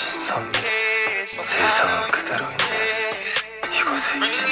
さん生産くだろいんで彦星一